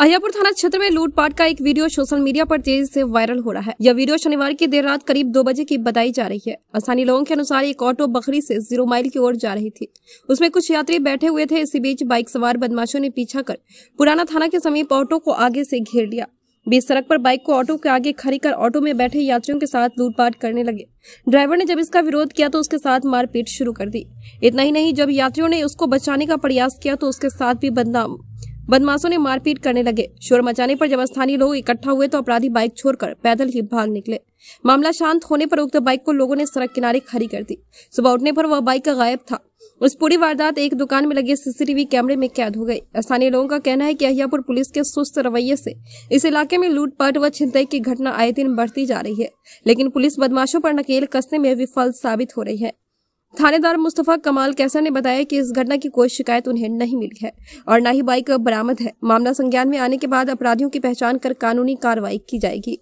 अहियापुर थाना क्षेत्र में लूटपाट का एक वीडियो सोशल मीडिया पर तेज़ी से वायरल हो रहा है। यह वीडियो शनिवार की देर रात करीब दो बजे की बताई जा रही है। स्थानीय लोगों के अनुसार एक ऑटो बखरी से ज़ीरो माइल की ओर जा रही थी। उसमें कुछ यात्री बैठे हुए थे। इसी बीच बाइक सवार बदमाशों ने पीछा कर पुराना थाना के समीप ऑटो को आगे से घेर लिया। बीच सड़क पर बाइक को ऑटो के आगे खड़ी कर ऑटो में बैठे यात्रियों के साथ लूटपाट करने लगे। ड्राइवर ने जब इसका विरोध किया तो उसके साथ मारपीट शुरू कर दी। इतना ही नहीं, जब यात्रियों ने उसको बचाने का प्रयास किया तो उसके साथ भी बदनाम बदमाशों ने मारपीट करने लगे। शोर मचाने पर जब स्थानीय लोग इकट्ठा हुए तो अपराधी बाइक छोड़कर पैदल ही भाग निकले। मामला शांत होने पर उक्त बाइक को लोगों ने सड़क किनारे खड़ी कर दी। सुबह उठने पर वह बाइक गायब था। उस पूरी वारदात एक दुकान में लगे सीसीटीवी कैमरे में कैद हो गई। स्थानीय लोगों का कहना है कि अहियापुर पुलिस के सुस्त रवैये से इस इलाके में लूटपाट व छिनतई की घटना आए दिन बढ़ती जा रही है, लेकिन पुलिस बदमाशों पर नकेल कसने में विफल साबित हो रही है। थानेदार मुस्तफ़ा कमाल कैसा ने बताया कि इस घटना की कोई शिकायत उन्हें नहीं मिली है और न ही बाइक बरामद है। मामला संज्ञान में आने के बाद अपराधियों की पहचान कर कानूनी कार्रवाई की जाएगी।